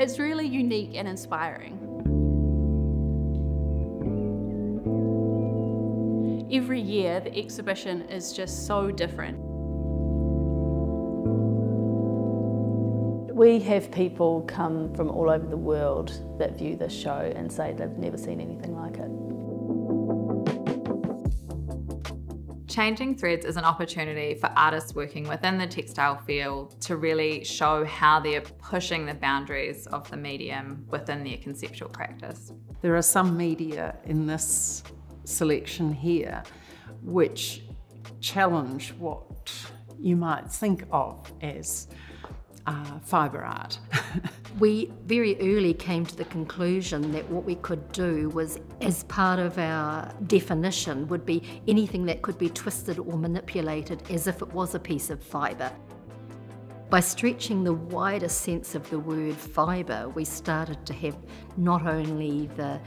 It's really unique and inspiring. Every year, the exhibition is just so different. We have people come from all over the world that view this show and say they've never seen anything like it. Changing Threads is an opportunity for artists working within the textile field to really show how they're pushing the boundaries of the medium within their conceptual practice. There are some media in this selection here which challenge what you might think of as uh, fibre art. we very early came to the conclusion that what we could do was, as part of our definition, would be anything that could be twisted or manipulated as if it was a piece of fibre. By stretching the wider sense of the word fibre, we started to have not only the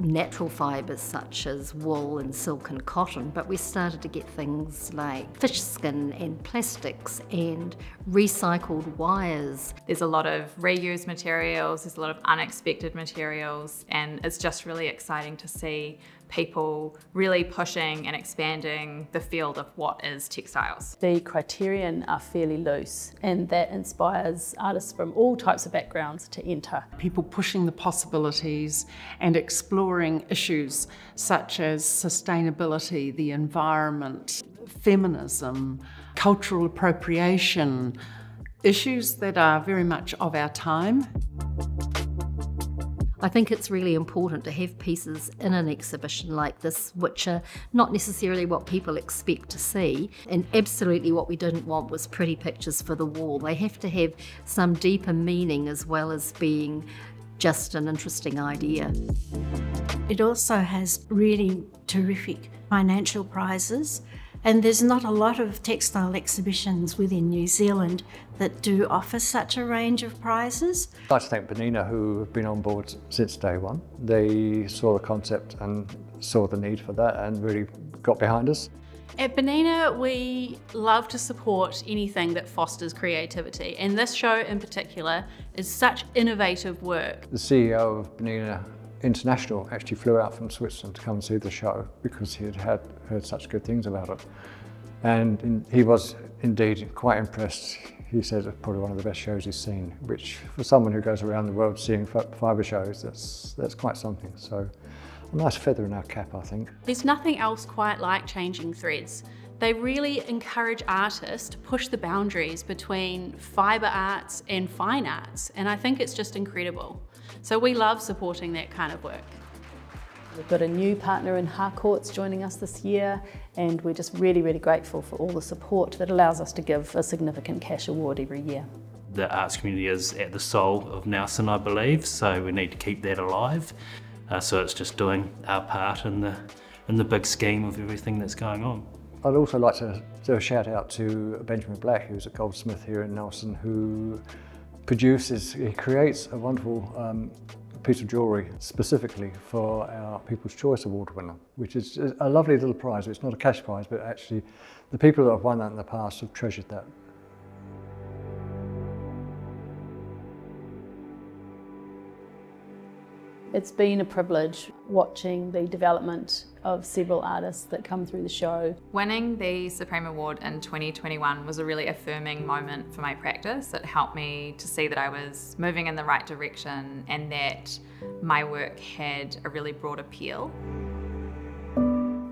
natural fibres such as wool and silk and cotton, but we started to get things like fish skin and plastics and recycled wires. There's a lot of reused materials, there's a lot of unexpected materials, and it's just really exciting to see people really pushing and expanding the field of what is textiles. The criterion are fairly loose and that inspires artists from all types of backgrounds to enter. People pushing the possibilities and exploring issues such as sustainability, the environment, feminism, cultural appropriation, issues that are very much of our time. I think it's really important to have pieces in an exhibition like this, which are not necessarily what people expect to see. And absolutely what we didn't want was pretty pictures for the wall. They have to have some deeper meaning as well as being just an interesting idea. It also has really terrific financial prizes. And there's not a lot of textile exhibitions within New Zealand that do offer such a range of prizes. I'd like to thank Bernina, who have been on board since day one. They saw the concept and saw the need for that and really got behind us. At Bernina, we love to support anything that fosters creativity, and this show in particular is such innovative work. The CEO of Bernina International actually flew out from Switzerland to come and see the show because he had, heard such good things about it. And in, he was indeed quite impressed. He said it's probably one of the best shows he's seen, which for someone who goes around the world seeing fibre shows, that's, that's quite something. So a nice feather in our cap, I think. There's nothing else quite like changing threads. They really encourage artists to push the boundaries between fibre arts and fine arts, and I think it's just incredible. So we love supporting that kind of work. We've got a new partner in Harcourts joining us this year and we're just really, really grateful for all the support that allows us to give a significant cash award every year. The arts community is at the soul of Nelson, I believe, so we need to keep that alive. Uh, so it's just doing our part in the, in the big scheme of everything that's going on. I'd also like to do a shout out to Benjamin Black, who's a goldsmith here in Nelson, who produces, he creates a wonderful um, piece of jewellery specifically for our People's Choice Award winner, which is a lovely little prize. It's not a cash prize, but actually the people that have won that in the past have treasured that. It's been a privilege watching the development of several artists that come through the show. Winning the Supreme Award in 2021 was a really affirming moment for my practice. It helped me to see that I was moving in the right direction and that my work had a really broad appeal.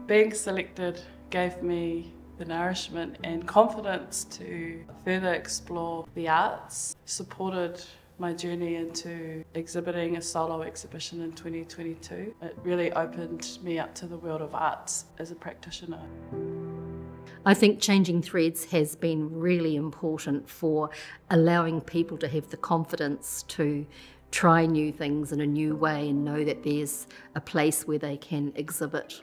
Being selected gave me the nourishment and confidence to further explore the arts, supported my journey into exhibiting a solo exhibition in 2022. It really opened me up to the world of arts as a practitioner. I think changing threads has been really important for allowing people to have the confidence to try new things in a new way and know that there's a place where they can exhibit.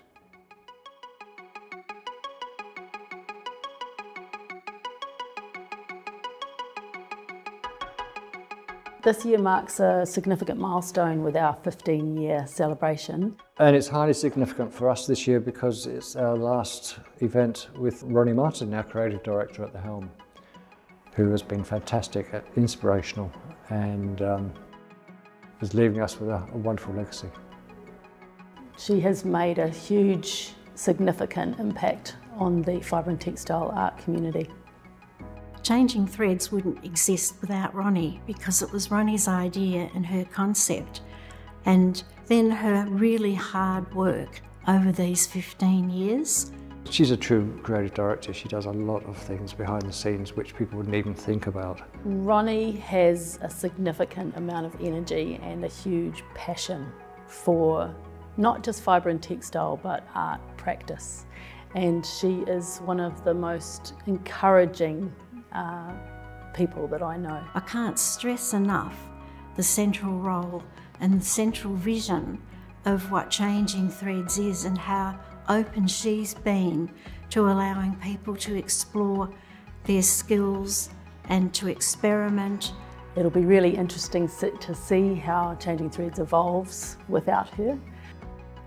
This year marks a significant milestone with our 15 year celebration. And it's highly significant for us this year because it's our last event with Ronnie Martin, our creative director at the helm, who has been fantastic, inspirational and um, is leaving us with a, a wonderful legacy. She has made a huge, significant impact on the fibre and textile art community. Changing Threads wouldn't exist without Ronnie because it was Ronnie's idea and her concept, and then her really hard work over these 15 years. She's a true creative director. She does a lot of things behind the scenes which people wouldn't even think about. Ronnie has a significant amount of energy and a huge passion for not just fibre and textile but art practice. And she is one of the most encouraging uh, people that I know. I can't stress enough the central role and the central vision of what Changing Threads is and how open she's been to allowing people to explore their skills and to experiment. It'll be really interesting to see how Changing Threads evolves without her.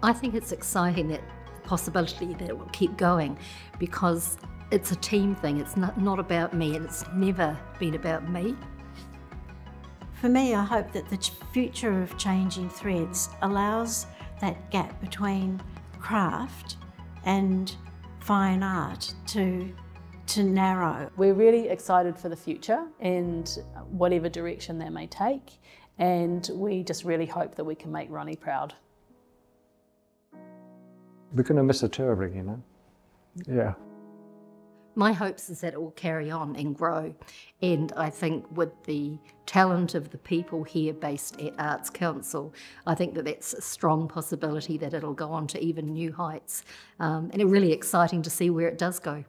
I think it's exciting that possibility that it will keep going because it's a team thing. It's not, not about me and it's never been about me. For me, I hope that the future of Changing Threads allows that gap between craft and fine art to to narrow. We're really excited for the future and whatever direction that may take and we just really hope that we can make Ronnie proud. We're going to miss her terribly, you know. Yeah. My hopes is that it will carry on and grow. And I think with the talent of the people here based at Arts Council, I think that that's a strong possibility that it'll go on to even new heights. Um, and it's really exciting to see where it does go.